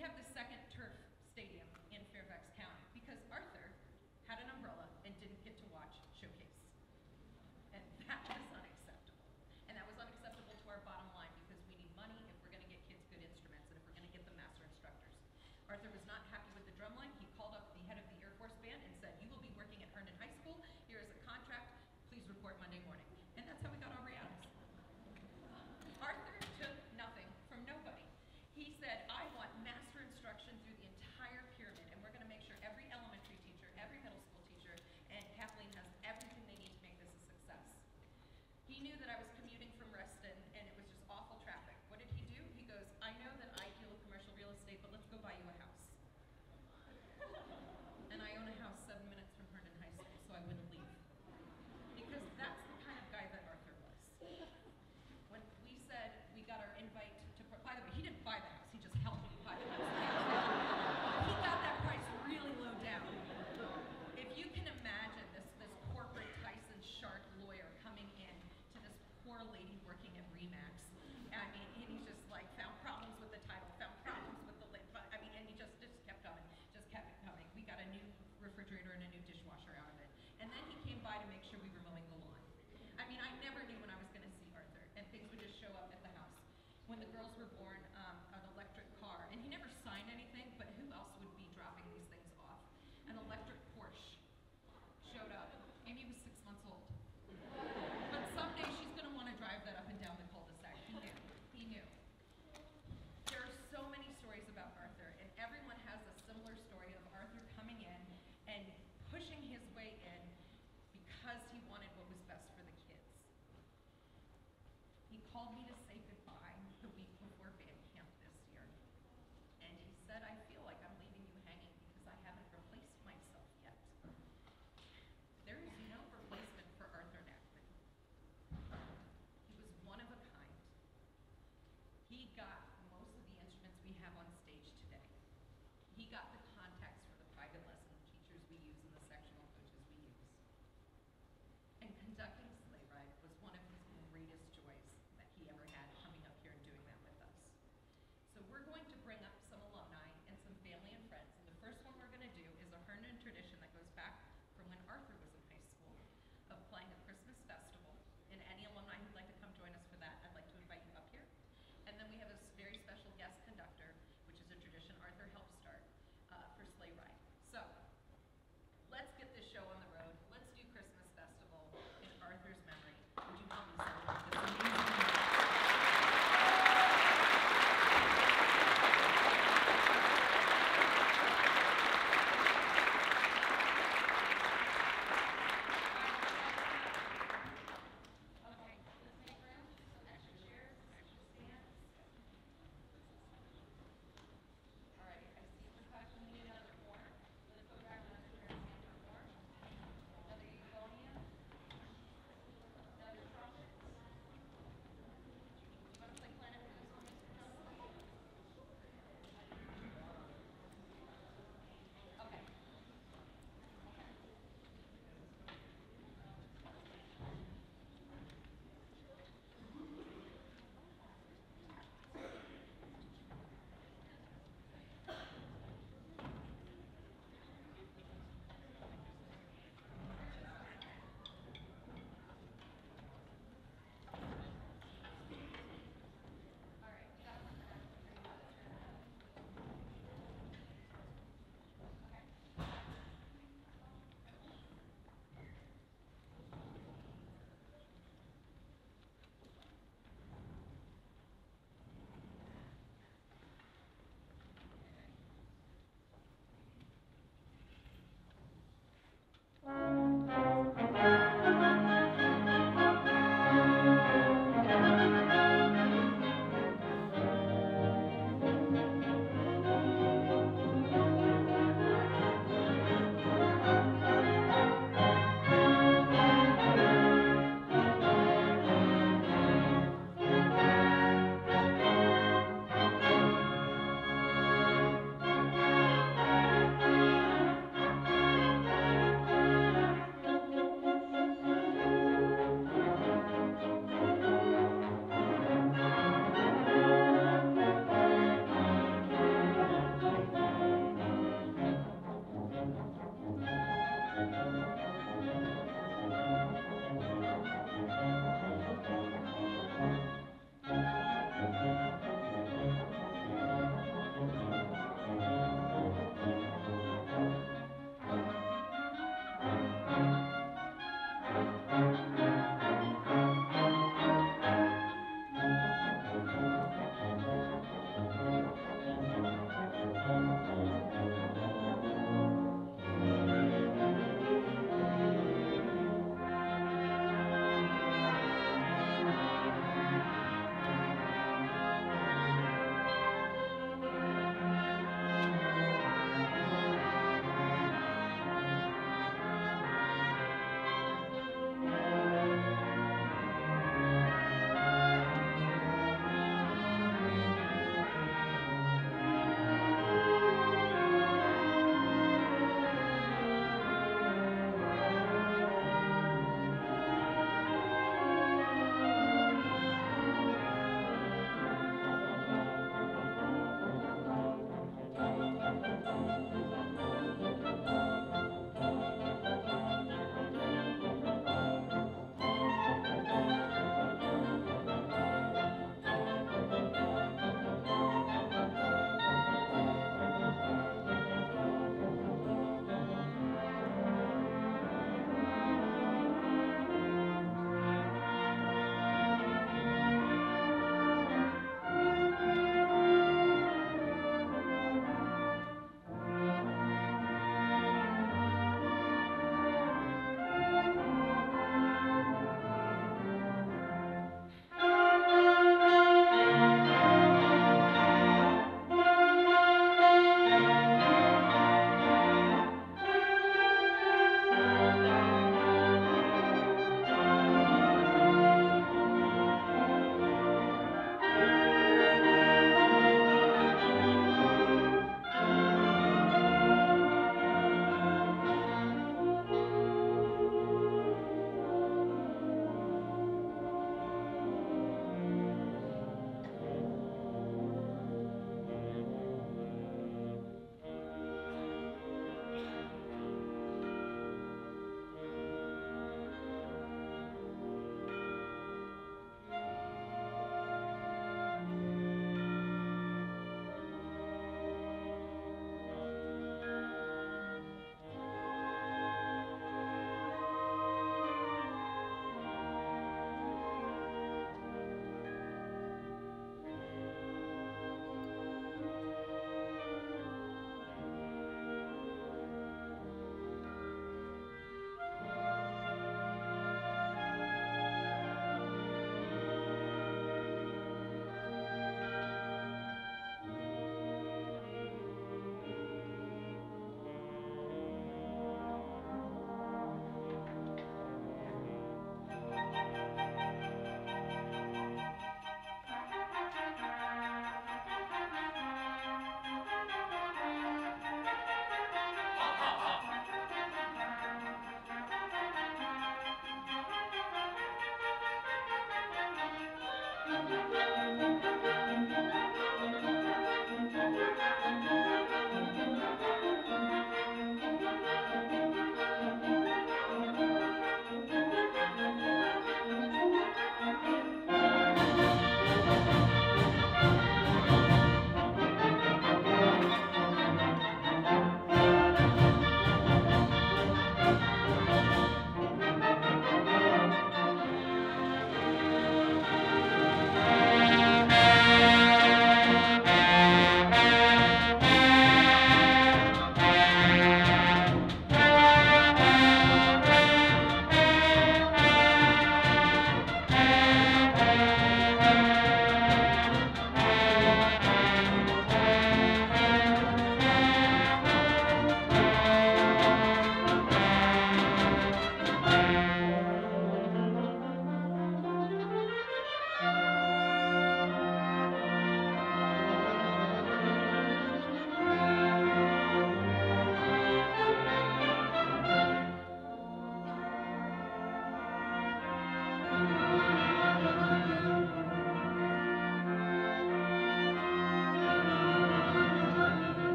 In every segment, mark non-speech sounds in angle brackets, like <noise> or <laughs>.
have the second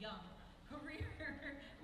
young career. <laughs>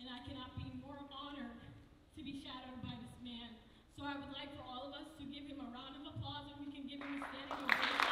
and I cannot be more honored to be shadowed by this man. So I would like for all of us to give him a round of applause and we can give him a standing ovation.